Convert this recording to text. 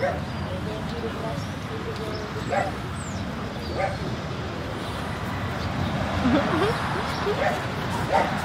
Yeah.